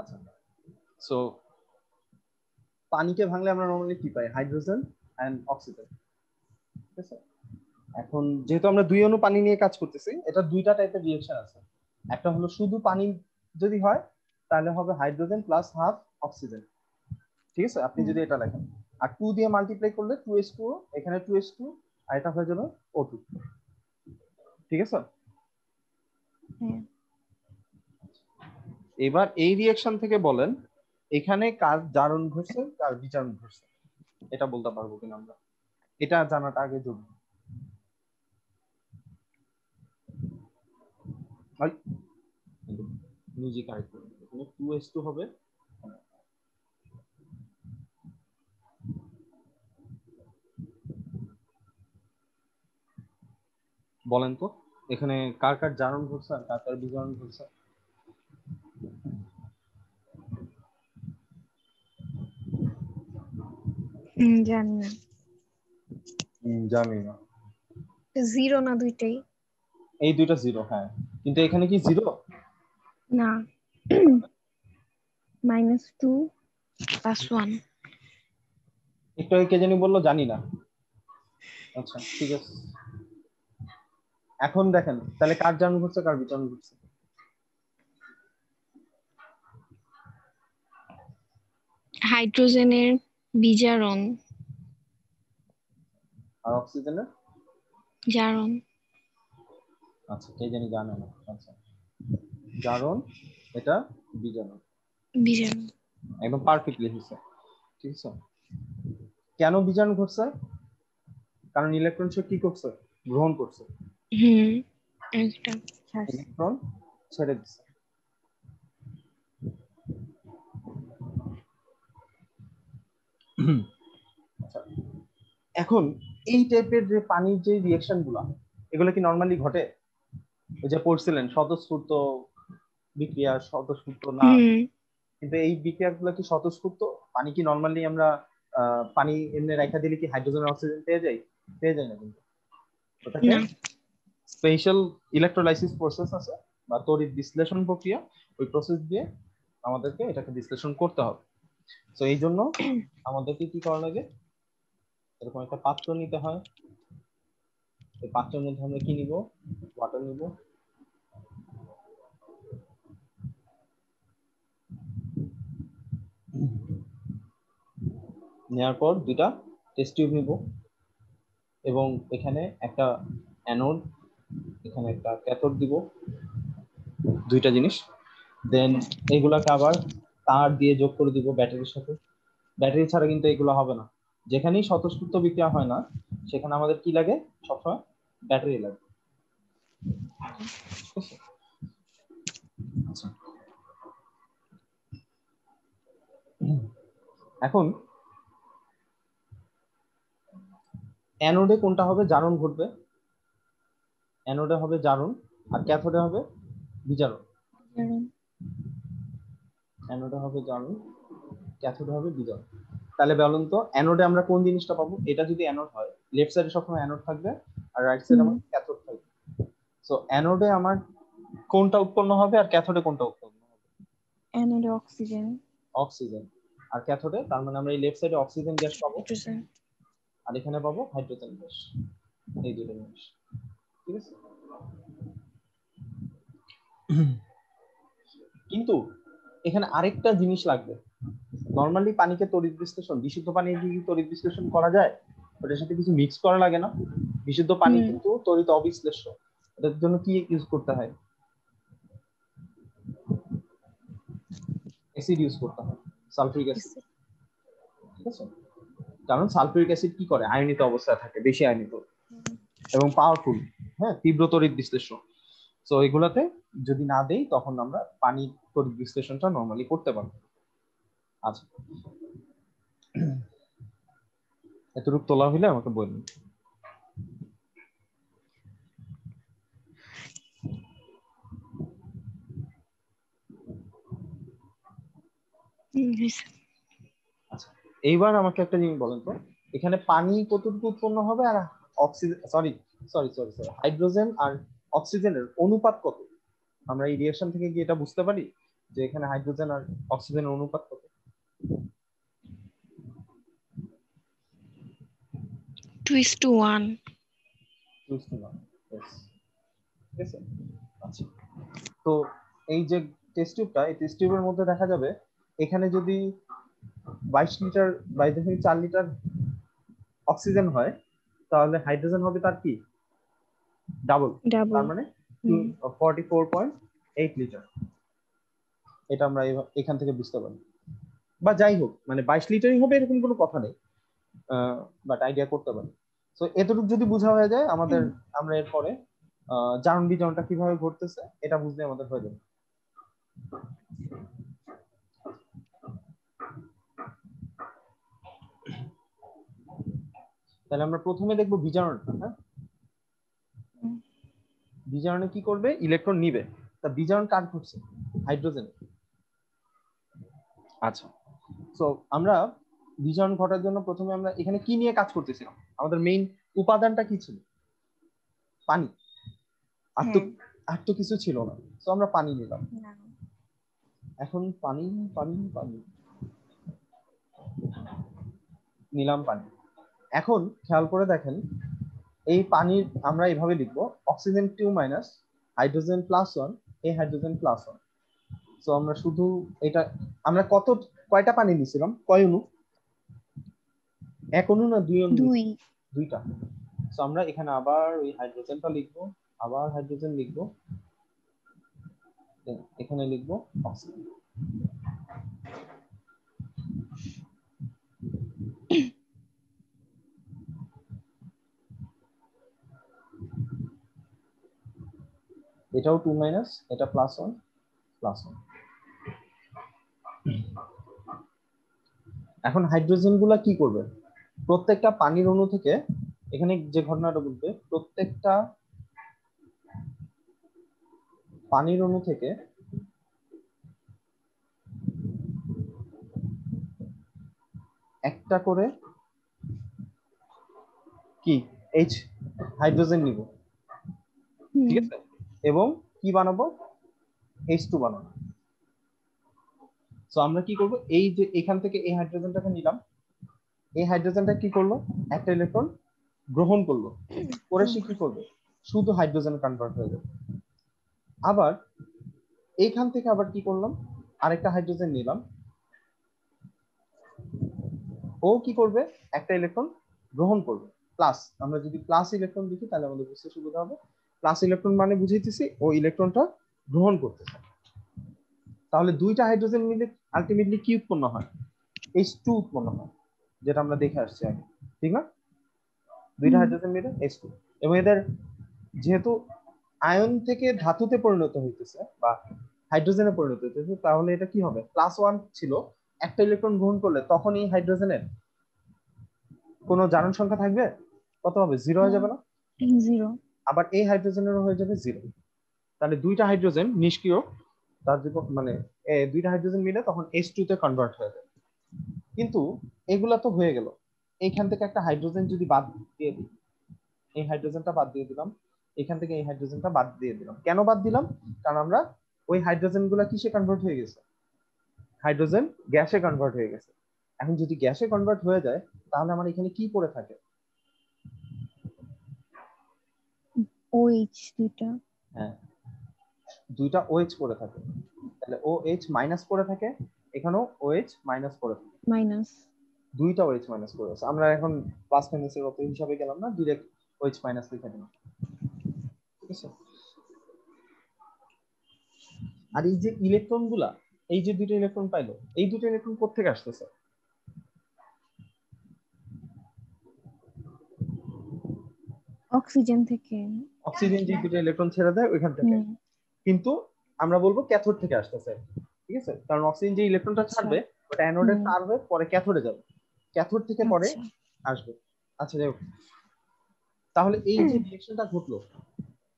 আচ্ছা। সো পানিকে ভাঙলে আমরা নর্মালি কি পাই? হাইড্রোজেন অ্যান্ড অক্সিজেন ঠিক আছে? এখন যেহেতু আমরা দুই অণু পানি নিয়ে কাজ করতেছি, এটা দুইটা টাইপের রিয়েকশন আছে। একটা হলো শুধু পানি যদি হয়, তাহলে হবে হাইড্রোজেন প্লাস হাফ অক্সিজেন ঠিক আছে? আপনি যদি এটা লেখেন। আর টু দিয়ে মাল্টিপ্লাই করলে টু এস টু এখানে টু এস টু আর এটা হয়ে যাবে ও টু ঠিক আছে? হ্যাঁ। এবার এই রিয়েকশন থেকে বলেন, এখানে কার জারণ ঘটছে, কার বিচারণ ঘটছে? এটা বলতে পারব কিনা আমরা? এটা জানাটা আগে জরুরি। নিজে কারেক্ট টু এস টু হবে। বলেন তো, এখানে কার কার জারণ ঘটছে আর কার কার বিজারণ ঘটছে? জানি না। জানি না। জিরো না দুইটাই? এই দুইটা জিরো হ্যাঁ। কিন্তু এখানে কি জিরো? না। Minus two plus one. একটু আগে কে জানি বলল জানি না। আচ্ছা ঠিক আছে। এখন দেখেন তাহলে কার জারণ ঘটছে কার বিচরণ ঘটছে হাইড্রোজেনের বিজারণ। আর অক্সিজেনের? জারণ। আচ্ছা কে জানি জানে না। আচ্ছা। জারণ এটা বিজারণ। বিজারণ। একদম পারফেক্টলি হয়েছে। ঠিক আছে? কেন বিজারণ ঘটছে? কারণ ইলেকট্রন সে কি করছে? গ্রহণ করছে। হুম একটা। ইলেকট্রন ছেড়ে দিচ্ছে আচ্ছা, এখন এই টাইপের যে পানির যে রিয়েকশনগুলা এগুলো কি নর্মালি ঘটে? ওই যে পড়ছিলেন স্বতঃস্ফূর্ত বিক্রিয়া স্বতঃস্ফূর্ত না? কিন্তু এই বিক্রিয়াগুলো কি স্বতঃস্ফূর্ত? পানি কি নর্মালি আমরা পানি এমনি রাখা দিলে কি হাইড্রোজেন অক্সিজেন পেয়ে যাই? পেয়ে যায় না কিন্তু। স্পেশাল ইলেকট্রোলাইসিস প্রসেস আছে বা তড়িৎ বিশ্লেষণ প্রক্রিয়া। ওই প্রসেস দিয়ে আমাদেরকে এটাকে বিশ্লেষণ করতে হবে। তো এই জন্য আমাদেরকে কি করা লাগে? এরকম একটা পাত্র নিতে হয়। এই পাত্রের মধ্যে আমরা কি নিব? ওয়াটার নিব। নেওয়ার পর দুইটা টেস্ট টিউব নিব। এবং এখানে একটা অ্যানোড এখানে একটা ক্যাথোড দিব। দুইটা জিনিস। দেন এইগুলাকে আবার তার দিয়ে যোগ করে দিব ব্যাটারির সাথে। ব্যাটারি ছাড়া কিন্তু এগুলো হবে না। যেখানেই স্বতঃস্ফূর্ত বিক্রিয়া হয় না, সেখানে আমাদের কি লাগে? সবসময় ব্যাটারি লাগে? আচ্ছা। এখন অ্যানোডে কোনটা হবে? জারণ ঘটবে। অ্যানোডে হবে জারণ আর ক্যাথোডে হবে বিজারণ। জারণ। অ্যানোডে হবে জারণ ক্যাথোডে হবে বিজারণ তাহলে বলুন তো অ্যানোডে আমরা কোন জিনিসটা পাবো? এটা যদি অ্যানোড হয় লেফট সাইডে সবসময় অ্যানোড থাকবে আর রাইট সাইডে আমার ক্যাথোড থাকবে। সো অ্যানোডে আমার কোনটা উৎপন্ন হবে আর ক্যাথোডে কোনটা উৎপন্ন হবে? অ্যানোডে অক্সিজেন অক্সিজেন আর ক্যাথোডে তার মানে আমরা এই লেফট সাইডে অক্সিজেন গ্যাস পাবো। আর এখানে পাবো হাইড্রোজেন গ্যাস এই দুটো জিনিস। ঠিক আছে? কিন্তু এখানে আরেকটা জিনিস লাগবে। নর্মালি পানিকে তড়িৎ বিশ্লেষণ বিশুদ্ধ পানি কি তড়িৎ বিশ্লেষণ করা যায়? ওটার সাথে কিছু মিক্স করা লাগে না। বিশুদ্ধ পানি কিন্তু তড়িৎ অবিশ্লেষ্য এটার জন্য কি ইউজ করতে হয়? অ্যাসিড ইউজ করতে হয় সালফিউরিক অ্যাসিড ঠিক আছে? কারণ সালফিউরিক অ্যাসিড কি করে? আয়নিত অবস্থায় থাকে বেশি আয়নিত। এবং পাওয়ারফুল হ্যাঁ? তীব্র তড়িৎ বিশ্লেষণ। তো এগুলাতে যদি না দেই, তখন আমরা পানি তড়িৎ বিশ্লেষণটা নর্মালি করতে পারব। আচ্ছা। এতটুকু তোলা হইলে আমাকে বলুন। আচ্ছা। এইবার আমাকে একটা জিনিস বলেন তো। এখানে পানি কতটুকু উৎপন্ন হবে আর oxygen sorry sorry sorry sorry hydrogen আর অক্সিজেনের অনুপাত কত? আমরা এই রিয়েকশন থেকে কি এটা বুঝতে পারি? যে এখানে হাইড্রোজেন আর অক্সিজেনের অনুপাত কত? Two is to one. Choose করলাম Yes. ঠিক আছে? আচ্ছা। তো এই যে টেস্ট টিউবটা এই টেস্ট টিউবের মধ্যে দেখা যাবে এখানে যদি বাইশ লিটার বাইশ দশমিক চার লিটার অক্সিজেন হয় তাহলে হাইড্রোজেন হবে তার কি? ডাবল। তার মানে forty four point eight litre এটা আমরা এখান থেকে বুঝতে পারি বা যাই হোক মানে বাইশ লিটারই হবে এরকম কোনো কথা নেই। বাট আইডিয়া করতে পারি। তো এতটুকু যদি বোঝা হয়ে যায় আমাদের আমরা এরপরে জারণ বিজারণটা কীভাবে ঘটতেছে এটা বুঝলে আমাদের হয়ে যাবে। তাহলে আমরা প্রথমে দেখব বিজারণটা হ্যাঁ। বিজারণে কি করবে? ইলেকট্রন নিবে। তা বিজারণ কার ঘটছে? হাইড্রোজেন। আচ্ছা। তো আমরা বিজারণ ঘটার জন্য প্রথমে আমরা এখানে কি নিয়ে কাজ করতেছিলাম? আমাদের মেইন উপাদানটা কি ছিল? পানি। আর তো। আর তো কিছু ছিল না। তো আমরা পানি নিলাম। এখন পানি পানি পানি। নিলাম পানি। এখন খেয়াল করে দেখেন এই পানির আমরা এইভাবে লিখব oxygen two minus hydrogen plus one এই হাইড্রোজেন প্লাস ওয়ান তো আমরা শুধু এটা আমরা কত কয়টা পানি নিছিলাম কয় অনু? এক অণু না দুই দুই। দুইটা। তো আমরা এখানে আবার ওই হাইড্রোজেনটা লিখব আবার হাইড্রোজেন লিখব এখানে লিখব অক্সিজেন এটাও টু মাইনাস এটা প্লাস ওয়ান প্লাস ওয়ান এখন হাইড্রোজেনগুলা কি করবে? প্রত্যেকটা পানির অণু থেকে এখানে যে ঘটনাটা বলবে প্রত্যেকটা পানির অণু থেকে একটা করে কি? এইচ হাইড্রোজেন নিব। ঠিক আছে? এবং কি বানাবো? এইচ টু বানাবো। তো আমরা কি করব? এই যে এখান থেকে এই হাইড্রোজেনটাকে নিলাম। এই হাইড্রোজেনটা কি করল? একটা ইলেকট্রন গ্রহণ করল। করে সে কি করবে? শুধু হাইড্রোজেন কনভার্ট হয়ে যাবে। আবার এইখান থেকে আবার কি করলাম? আরেকটা হাইড্রোজেন নিলাম। ও কি করবে? একটা ইলেকট্রন গ্রহণ করবে। প্লাস আমরা যদি প্লাস ইলেকট্রন দেখি তাহলে আমাদের বুঝতে সুবিধা হবে। প্লাস ইলেকট্রন মানে বুঝাইতেছি ও ইলেকট্রনটা গ্রহণ করতেছে। তাহলে দুইটা হাইড্রোজেন মিলে আলটিমেটলি কি উৎপন্ন হয়? এইচ টু উৎপন্ন হয় যেটা আমরা দেখে আসছি আগে ঠিক না? দুইটা হাইড্রোজেন মিলে এইচ টু এবং এদের যেহেতু আয়ন থেকে ধাতুতে পরিণত হইতেছে বা হাইড্রোজেনে পরিণত হইতেছে তাহলে এটা কি হবে? প্লাস ওয়ান ছিল একটা ইলেকট্রন গ্রহণ করলে তখন এই হাইড্রোজেনের কোনো জারণ সংখ্যা থাকবে? কত হবে? জিরো হয়ে যাবে না? জিরো আবার এই হাইড্রোজেনেরও হয়ে যাবে জিরো তাহলে দুইটা হাইড্রোজেন নিষ্ক্রিয়, তার মানে দুইটা হাইড্রোজেন মিলে তখন এইচ টু তে কনভার্ট হয়ে যাবে কিন্তু এগুলা তো হয়ে গেল। এইখান থেকে একটা হাইড্রোজেন যদি বাদ দিয়ে দিই, এই হাইড্রোজেনটা বাদ দিয়ে দিলাম, এখান থেকে এই হাইড্রোজেনটা বাদ দিয়ে দিলাম। কেন বাদ দিলাম? কারণ আমরা ওই হাইড্রোজেনগুলা কিসে কনভার্ট হয়ে গেছে? হাইড্রোজেন গ্যাসে কনভার্ট হয়ে গেছে। এখন যদি গ্যাসে কনভার্ট হয়ে যায়, তাহলে আমার এখানে কি পড়ে থাকে? ওইচ দুইটা। হ্যাঁ। দুইটা ওএইচ পড়ে থাকে। তাহলে ও মাইনাস পড়ে থাকে এখানেও ওএইচ মাইনাস পড়ে থাকে। মাইনাস দুইটা ওএইচ মাইনাস করে আছে। আমরা এখন প্লাস মাইনাসের মতো হিসাবে গেলাম না ডিরেক্ট ওএইচ মাইনাস লিখে দিলাম ঠিক আছে? আর এই যে ইলেকট্রনগুলা এই যে দুটো ইলেকট্রন পাইলো এই দুটো ইলেকট্রন কোথেকে আসতেছে? অক্সিজেন থেকে। অক্সিজেন যে দুটো ইলেকট্রন ছেড়ে দেয় ওইখান থেকে। কিন্তু আমরা বলব ক্যাথোড থেকে আসতেছে ঠিক আছে? কারণ অক্সিজেন যে ইলেকট্রনটা ছাড়বে ওটা অ্যানোডে। তার হয়ে পরে ক্যাথোডে যাবে। ক্যাথোড থেকে পরে আচ্ছা। আসবে। আচ্ছা যাই তাহলে এই যে রিঅ্যাকশনটা ঘটলো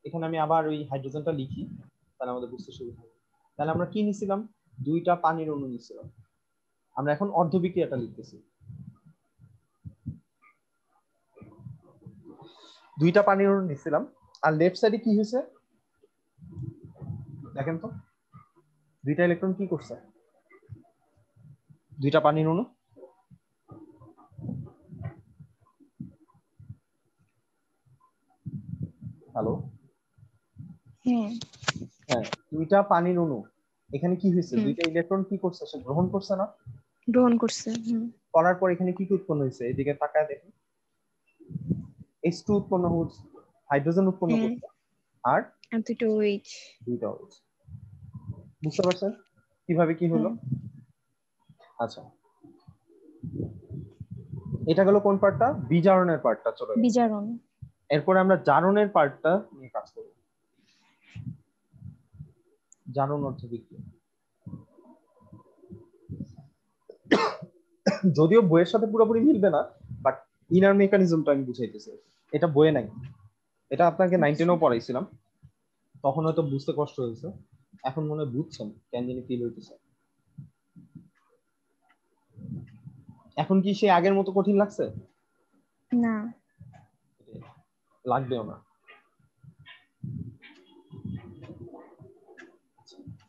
এখানে আমি আবার ওই হাইড্রোজেনটা লিখি তাহলে আমাদের বুঝতে সুবিধা হবে। তাহলে আমরা কি নিছিলাম? দুইটা পানির অণু নিছিলাম। আমরা এখন অর্ধবিক্রিয়াটা লিখতেছি। দুইটা পানির অণু নিছিলাম। আর লেফট সাইডে কি হয়েছে? দেখেন তো। দুইটা ইলেকট্রন কি করছে? দুইটা পানির অণু হ্যালো হ্যাঁ হ্যাঁ দুইটা পানির অণু এখানে কি হয়েছে? দুইটা ইলেকট্রন কি করছে? সে গ্রহণ করছে না? গ্রহণ করছে করার পর এখানে কি কি উৎপন্ন হয়েছে? এদিকে তাকায় দেখুন। টু উৎপন্ন হচ্ছে। হাইড্রোজেন উৎপন্ন। করছে। আর দুটো ওইচ বুঝতে পারছেন? কীভাবে কি হলো? আচ্ছা। এটা গেল কোন পার্টটা বিজারণের পার্টটা চলে বিজারণ। এরপরে আমরা জারণের পার্টটা নিয়ে কাজ করব। জারণ অর্থ বিক্রিয়া যদিও বইয়ের সাথে পুরোপুরি মিলবে না বাট ইনার মেকানিজমটা আমি বুঝাইতেছি। এটা বইয়ে নাই। এটা আপনাকে নাইনটিনেও পড়াইছিলাম। তখন হয়তো বুঝতে কষ্ট হয়েছে। এখন মনে হয় বুঝছেন কেন জানি ফিল হইতেছে। এখন কি সে আগের মতো কঠিন লাগছে? না। লাগবেও না।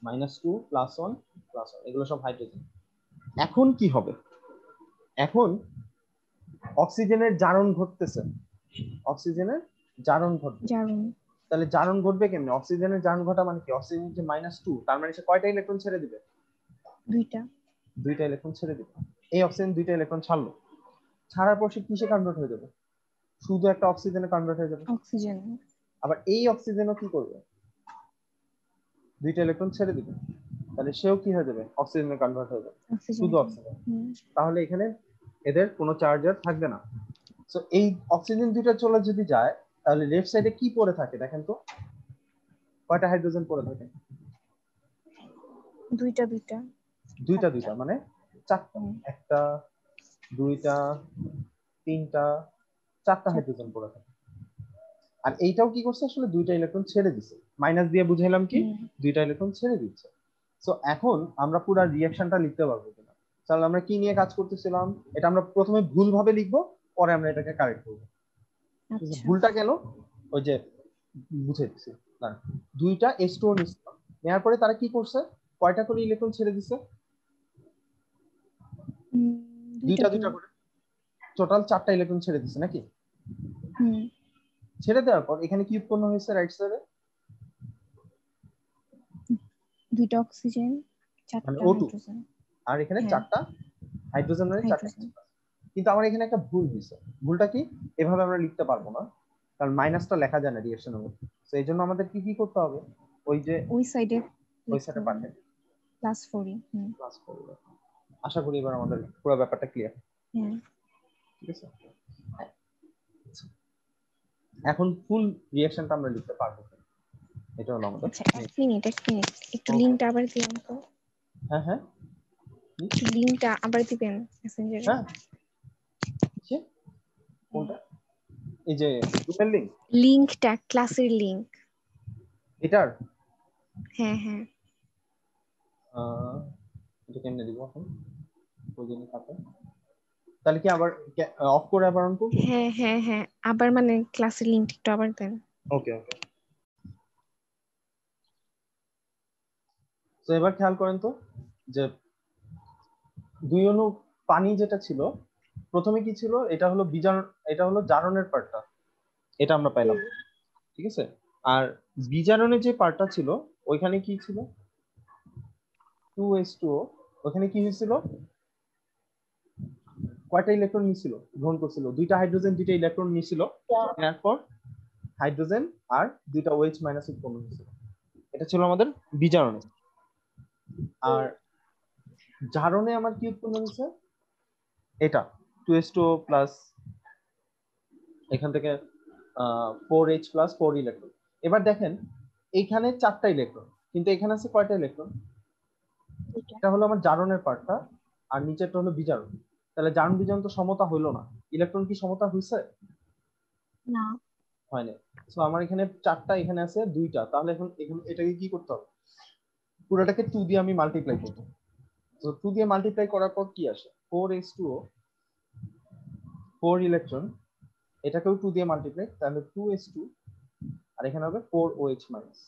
Minus two plus one plus one এগুলো সব হাইড্রোজেন এখন কি হবে? এখন অক্সিজেনের জারণ ঘটতেছে। অক্সিজেনের জারণ ঘটবে। জারণ। তাহলে জারণ ঘটবে কেমনে? অক্সিজেনের জারণ ঘটা মানে কি? অক্সিজেন যে মাইনাস টু তার মানে সে কয়টা ইলেকট্রন ছেড়ে দিবে? দুইটা। দুইটা ইলেকট্রন ছেড়ে দিবে। এই অক্সিজেন দুইটা ইলেকট্রন ছাড়লো। ছাড়ার পর সে কিসে কনভার্ট হয়ে যাবে? শুধু একটা অক্সিজেনে কনভার্ট হয়ে যাবে। অক্সিজেন। আবার এই অক্সিজেনও কি করবে? দুইটা ইলেকট্রন ছেড়ে দিবে। তাহলে সেও কি হয়ে যাবে? অক্সিজেনে কনভার্ট হয়ে যাবে। শুধু অক্সিজেন তাহলে এখানে এদের কোনো চার্জার থাকবে না। সো এই অক্সিজেন দুইটা চলে যদি যায় তাহলে লেফট সাইডে কি পড়ে থাকে দেখেন তো? কয়টা হাইড্রোজেন পড়ে থাকে? দুইটা দুইটা। দুইটা দুইটা মানে চারটা। একটা দুইটা তিনটা চারটা হাইড্রোজেন পড়ে থাকে। আর এইটাও কি করছে? আসলে দুইটা ইলেকট্রন ছেড়ে দিছে। মাইনাস দিয়ে বুঝাইলাম কি? দুইটা ইলেকট্রন ছেড়ে দিচ্ছে। সো এখন আমরা পুরো রিঅ্যাকশনটা লিখতে পারব কিনা? তাহলে আমরা কি নিয়ে কাজ করতেছিলাম? এটা আমরা প্রথমে ভুলভাবে লিখব পরে আমরা এটাকে কারেক্ট করব। ভুলটা কেন? ওই যে বুঝে দিচ্ছে। দুইটা টু নেওয়ার পরে তারা কি করছে? কয়টা করে ইলেকট্রন ছেড়ে দিছে? দুইটা দুইটা করে। টোটাল চারটা ইলেকট্রন ছেড়ে দিছে নাকি? ছেড়ে দেওয়ার পর এখানে কি উৎপন্ন হয়েছে রাইট সাইডে দুইটা অক্সিজেন চারটা মানে O2 হাইড্রোজেন আর এখানে হ্যাঁ। চারটা হাইড্রোজেন মানে চারটা। হাইড্রোজেন। কিন্তু আমার এখানে একটা ভুল হয়েছে। ভুলটা কি? এভাবে আমরা লিখতে পারব না কারণ মাইনাসটা লেখা যায় না রিঅ্যাকশনের মধ্যে। তো এই জন্য আমাদের কি কি করতে হবে? ওই যে ওই সাইডে ওই সাইডে পাঠাই প্লাস ফোরই হুম। ক্লাস করবে আশা করি এবার আমাদের পুরো ব্যাপারটা ক্লিয়ার হ্যাঁ। ঠিক আছে? এখন ফুল রিঅ্যাকশনটা আমরা লিখতে পারব? এটা হলো আমাদের আচ্ছা এক মিনিট এক মিনিট একটু Okay. লিঙ্কটা আবার দিবেন তো হ্যাঁ হ্যাঁ। একটু লিঙ্কটা আবার দিবেন মেসেঞ্জারে হ্যাঁ? কোনটা? এই যে গ্রুপের লিংক লিঙ্কটা ক্লাসের লিঙ্ক এটার? হ্যাঁ হ্যাঁ। এটা কেমনে দিব এখন? প্রয়োজনীয় থাকে তাহলে কি আবার অফ করে আবার অন করব হ্যাঁ হ্যাঁ হ্যাঁ। আবার মানে ক্লাসের লিঙ্কটা একটু আবার দেন। ওকে ওকে। তো এবার খেয়াল করেন তো যে দুই অণু পানি যেটা ছিল প্রথমে কি ছিল? এটা হলো বীজাণু এটা হলো জারণের পার্টটা। এটা আমরা পাইলাম। ঠিক আছে? আর বীজাণুর যে পার্টটা ছিল ওইখানে কি ছিল? টু এস টু ওখানে কি হয়েছিল? কয়টা ইলেকট্রন নিছিল? গ্রহণ করছিল। দুইটা হাইড্রোজেন দুইটা ইলেকট্রন নিছিল। এরপর হাইড্রোজেন আর দুইটা ওয়েচ মাইনাস উৎপন্ন হয়েছিল। এটা ছিল আমাদের বিজারণে আর জারণে আমার কি উৎপন্ন হয়েছে? এটা। টু এস টু প্লাস এখান থেকে four H plus four electron এবার দেখেন এইখানে চারটা ইলেকট্রন কিন্তু এখানে আছে কয়টা ইলেকট্রন এটা হলো আমার জারণের পার্টটা আর নিচেরটা হলো বিজারণ। তাহলে জারণ বিজারণ তো সমতা হইল না। ইলেকট্রন কি সমতা হয়েছে না। হয়নি সো আমার এখানে চারটা এখানে আছে দুইটা। তাহলে এখন এখানে এটাকে কি করতে হবে? পুরোটাকে টু দিয়ে আমি মাল্টিপ্লাই করব। তো টু দিয়ে মাল্টিপ্লাই করার পর কি আসে? Four is to four electron এটাকেও টু দিয়ে মাল্টিপ্লাই তাহলে টু এস টু আর এখানে হবে ফোর ও এইচ মাইনাস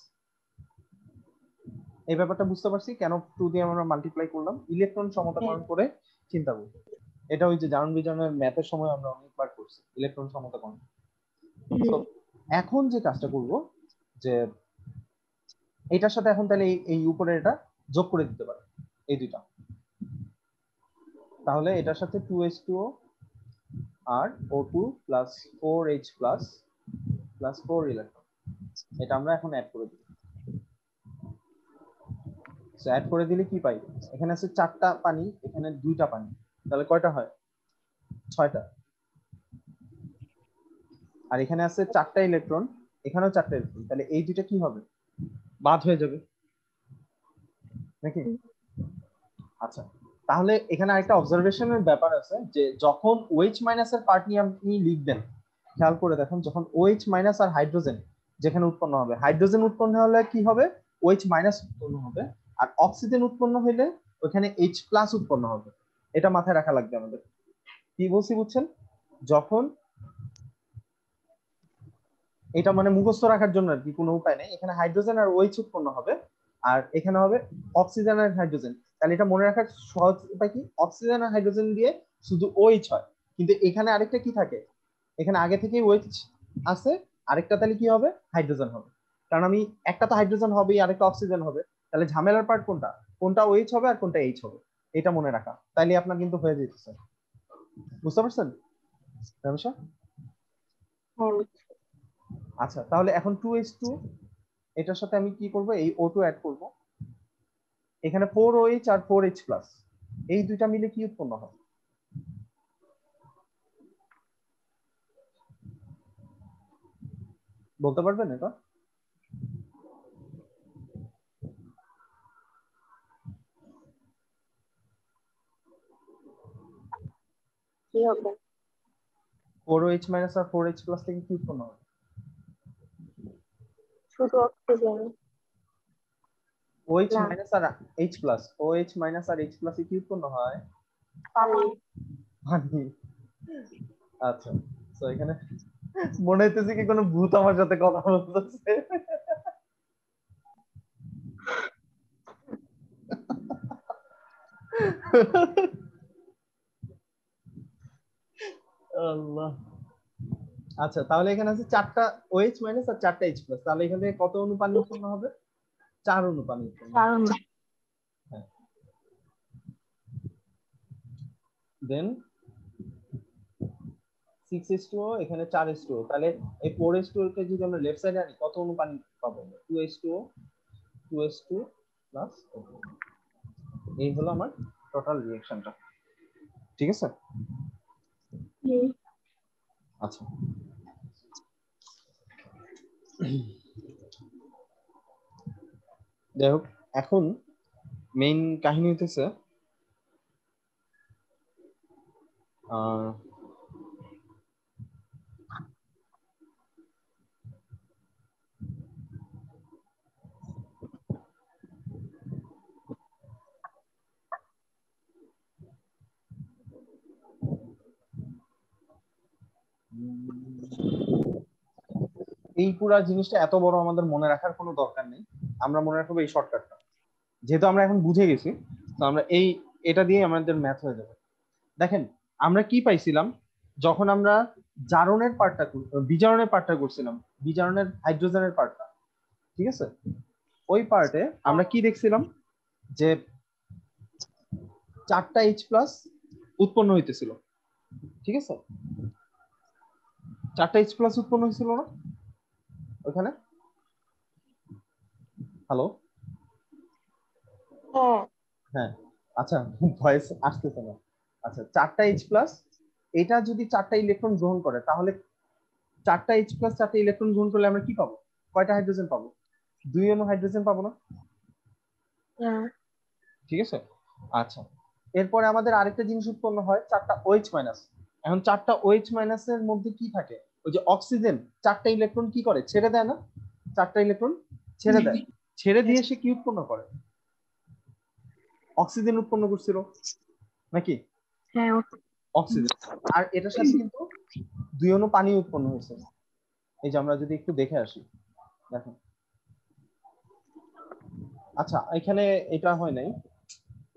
এই ব্যাপারটা বুঝতে পারছি কেন টু দিয়ে আমরা মাল্টিপ্লাই করলাম? ইলেকট্রন সমতাকরণ করে চিন্তা করব এটা ওই যে জারণ বিজারণের ম্যাথের সময় আমরা অনেকবার করছি ইলেকট্রন সমতাকরণ তো এখন যে কাজটা করব যে এটার সাথে এখন তাহলে এই- উপরে এটা যোগ করে দিতে পারে এই দুইটা। তাহলে এটার সাথে টু এইচ টু আর O two plus four H plus plus four electron এটা আমরা এখন অ্যাড করে দিই। অ্যাড করে দিলে কি পাই? এখানে আছে চারটা পানি এখানে দুইটা পানি। তাহলে কয়টা হয়? ছয়টা। আর এখানে আছে চারটা ইলেকট্রন এখানেও চারটা ইলেকট্রন তাহলে এই দুইটা কি হবে? বাদ হয়ে যাবে। নাকি? আচ্ছা। তাহলে এখানে আরেকটা অবজারভেশনের ব্যাপার আছে যে যখন ওএইচ মাইনাসের পার্ট নিয়ে আপনি লিখবেন, খেয়াল করে দেখুন, যখন ওএইচ মাইনাস আর হাইড্রোজেন যেখানে উৎপন্ন হবে হাইড্রোজেন উৎপন্ন হলে কি হবে? ওএইচ মাইনাস উৎপন্ন হবে আর অক্সিজেন উৎপন্ন হলে ওখানে এইচ প্লাস উৎপন্ন হবে। এটা মাথায় রাখা লাগবে আমাদের। কি বলছি বুঝছেন? যখন এটা মানে মুখস্থ রাখার জন্য আর কি, কোনো উপায় নেই। এখানে হাইড্রোজেন আর ওইচ উৎপন্ন হবে, আর এখানে হবে অক্সিজেন আর হাইড্রোজেন তাহলে এটা মনে রাখার সহজ উপায় কি? অক্সিজেন আর হাইড্রোজেন দিয়ে শুধু ওইচ হয়। কিন্তু এখানে আরেকটা কি থাকে? এখানে আগে থেকেই ওইচ আছে। আরেকটা তাহলে কি হবে? হাইড্রোজেন হবে। কারণ আমি একটা তো হাইড্রোজেন হবে আরেকটা অক্সিজেন হবে। তাহলে ঝামেলার পার্ট কোনটা? কোনটা ওইচ হবে আর কোনটা এইচ হবে? এটা মনে রাখা। তাইলে আপনার কিন্তু হয়ে যেতেছে। বুঝতে পারছেন? রমেশা আচ্ছা তাহলে এখন টু এইচ টু এটার সাথে আমি কি করব? এই ও টু অ্যাড করব। এখানে ফোর ও এইচ আর ফোর এইচ প্লাস এই দুইটা মিলে কি উৎপন্ন হয়? বলতে পারবেন এটা? কি হবে? ফোর ও এইচ মাইনাস আর ফোর এইচ প্লাস থেকে কি উৎপন্ন হবে শুধু অক্সিজেন OH। মাইনাস আর H প্লাস OH মাইনাস আর H প্লাসে কি উৎপন্ন হয়? পানি। পানি। আচ্ছা তো এখানে মনে হইতেছে কি কোনো ভূত আমার সাথে কথা বলতেছে। আল্লাহ। আচ্ছা তাহলে এখানে আছে চারটা OH মাইনাস আর চারটা H প্লাস তাহলে এখান থেকে কত অণু উৎপন্ন হবে? চার উৎপন্ন দেন সিক্স এস টু এখানে চার এস টু তাহলে এই ফোর এস টু কে যদি আমরা লেফট সাইডে আনি কত অনু পানি পাবো two is to two is to plus এই হলো আমার টোটাল রিয়েকশনটা ঠিক আছে? আচ্ছা। যাই হোক, এখন মেইন কাহিনী হইতেছে এই পুরা জিনিসটা এত বড় আমাদের মনে রাখার কোনো দরকার নেই। আমরা মনে রাখব এই শর্টকাটটা যেহেতু আমরা এখন বুঝে গেছি, তো আমরা এই, এটা দিয়ে আমাদের ম্যাথ হয়ে যাবে। দেখেন, আমরা কি পাইছিলাম? যখন আমরা জারণের পার্টটা বিজারণের পার্টটা করছিলাম, বিজারণের হাইড্রোজেনের পার্টটা ঠিক আছে? ওই পার্টে আমরা কি দেখছিলাম? যে চারটা এইচ প্লাস উৎপন্ন হইতেছিল, ঠিক আছে? চারটা এইচ প্লাস উৎপন্ন হয়েছিল না? ওখানে হ্যালো হ্যাঁ। হ্যাঁ আচ্ছা ভয়েস আসতেছে না। আচ্ছা চারটা এইচ প্লাস এটা যদি চারটা ইলেকট্রন গ্রহণ করে তাহলে চারটা এইচ প্লাস চারটা ইলেকট্রন গ্রহণ করলে আমরা কি পাবো? কয়টা হাইড্রোজেন পাবো? দুই অণু হাইড্রোজেন পাবো না? ঠিক আছে? আচ্ছা এরপরে আমাদের আরেকটা জিনিস উৎপন্ন হয় চারটা ওএইচ মাইনাস এখন চারটা ওএইচ মাইনাসের মধ্যে কি থাকে? ওই যে অক্সিজেন চারটা ইলেকট্রন কি করে? ছেড়ে দেয় না? চারটা ইলেকট্রন ছেড়ে দেয়। ছেড়ে দিয়ে সে কি উৎপন্ন করে? অক্সিজেন উৎপন্ন করছিল নাকি? হ্যাঁ অক্সিজেন। আর এটার সাথে কিন্তু দুই অণু পানি উৎপন্ন হয়েছে। এই যে আমরা যদি একটু দেখে আসি দেখো। আচ্ছা এখানে এটা হয় নাই।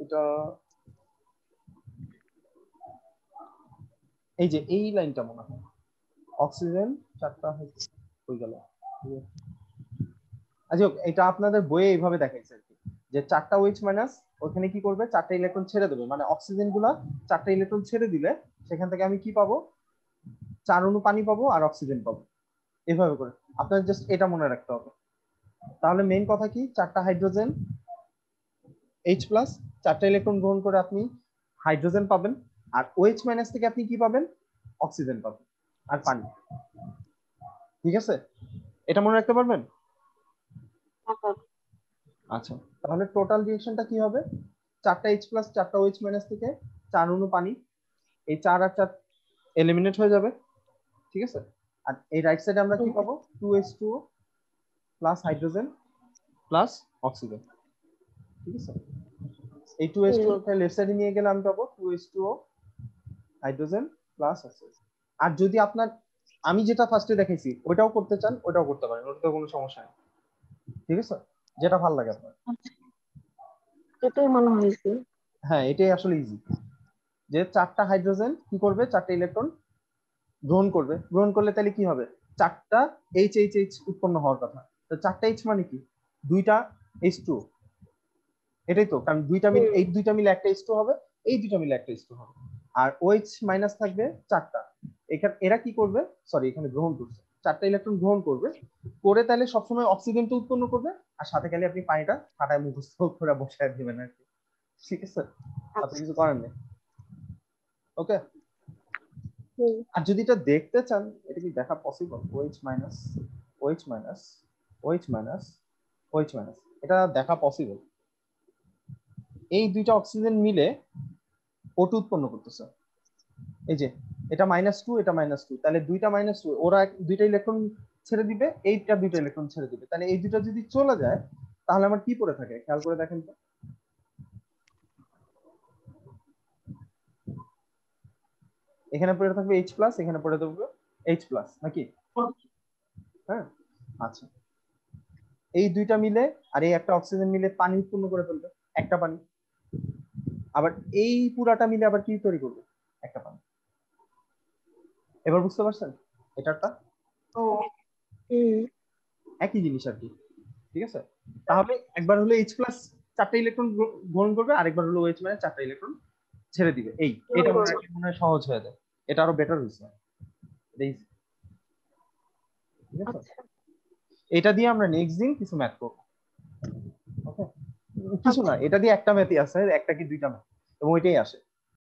এটা এই যে এই লাইনটা মনে হয়। অক্সিজেন চারটা হয়ে গেল। আচ্ছা এটা আপনাদের বইয়ে এইভাবে দেখাইছে আর কি। যে চারটা ওয়েচ মাইনাস ওখানে কি করবে? চারটা ইলেকট্রন ছেড়ে দেবে। মানে অক্সিজেনগুলা চারটা ইলেকট্রন ছেড়ে দিলে সেখান থেকে আমি কি পাবো? চার অণু পানি পাবো আর অক্সিজেন পাবো। এভাবে করে। আপনার জাস্ট এটা মনে রাখতে হবে। তাহলে মেইন কথা কি? চারটা হাইড্রোজেন এইচ প্লাস চারটা ইলেকট্রন গ্রহণ করে আপনি হাইড্রোজেন পাবেন। আর ওএইচ মাইনাস থেকে আপনি কি পাবেন? অক্সিজেন পাবেন। আর পানি। ঠিক আছে? এটা মনে রাখতে পারবেন? আচ্ছা। তাহলে টোটাল রিঅ্যাকশনটা কি হবে? চারটা এইচ প্লাস চারটা থেকে চার অণু পানি, এই চার আর চার এলিমিনেট হয়ে যাবে, ঠিক আছে? আর এই রাইট সাইডে আমরা কি পাবো? Two H two plus hydrogen plus oxygen ঠিক আছে? এই টু এইচ টু লেফট সাইডে নিয়ে গেলে আমি পাবো two H two hydrogen plus oxygen আর যদি আপনার, আমি যেটা ফার্স্টে দেখাইছি ওটাও করতে চান ওটাও করতে পারেন, ওটাতে কোনো সমস্যা নেই। ঠিক আছে? যেটা ভালো লাগে আপনার। এটাই মনে হয়েছে হ্যাঁ এটাই আসলে ইজি যে চারটা হাইড্রোজেন কি করবে? চারটা ইলেকট্রন গ্রহণ করবে। গ্রহণ করলে তাহলে কি হবে? চারটা এইচ এইচ এইচ উৎপন্ন হওয়ার কথা। তো চারটা এইচ মানে কি? দুইটা এইচ টু এটাই তো কারণ দুইটা মিলে এই দুইটা মিলে একটা এইচ টু হবে এই দুইটা মিলে একটা এইচ টু হবে। আর ওএইচ মাইনাস থাকবে চারটা। এখানে এরা কি করবে? সরি এখানে গ্রহণ করছে। চারটা ইলেকট্রন গ্রহণ করবে করে তাহলে সবসময় অক্সিজেনটা উৎপন্ন করবে আর সাথে খালি আপনি পানিটা ফাটায় মুখস্থ করে বসায় দিবেন আর কি। ঠিক আছে? আপনি কিছু করেন নেই ওকে। আর যদি এটা দেখতে চান এটা কি দেখা possible OH minus OH minus OH minus OH minus এটা দেখা পসিবল এই দুইটা অক্সিজেন মিলে ওটু উৎপন্ন করতেছে। এই যে এটা মাইনাস টু এটা মাইনাস টু তাহলে দুইটা মাইনাস টু ওরা দুইটা ইলেকট্রন ছেড়ে দিবে, এইটা দুইটা ইলেকট্রন ছেড়ে দিবে। তাহলে এই দুইটা যদি চলে যায়, তাহলে আমার কি পড়ে থাকে? খেয়াল করে দেখেন তো। এখানে পড়ে থাকবে এইচ প্লাস এখানে পড়ে থাকবে এইচ প্লাস নাকি? হ্যাঁ আচ্ছা। এই দুইটা মিলে, আর এই একটা অক্সিজেন মিলে পানি উৎপন্ন করে ফেলবে, একটা পানি। আবার এই পুরাটা মিলে আবার কি তৈরি করবে? একটা পানি। এবার বুঝতে পারছেন? এটাটা ও। একই জিনিস আর কি ঠিক আছে? তাহলে একবার হলো এইচ প্লাস চারটা ইলেকট্রন গ্রহণ করবে আরেকবার হলো এইচ মানে চারটা ইলেকট্রন ছেড়ে দিবে। এই এটা মনে মনে হয় সহজ হয়ে যায়। এটা আরও বেটার হয়েছে। এটা ঠিক আছে? আচ্ছা। এটা দিয়ে আমরা নেক্সট দিন কিছু ম্যাথ করব। ওকে কিছু না এটা দিয়ে একটা ম্যাথই আছে একটা কি দুইটা ম্যাথ এবং ওইটাই আসে।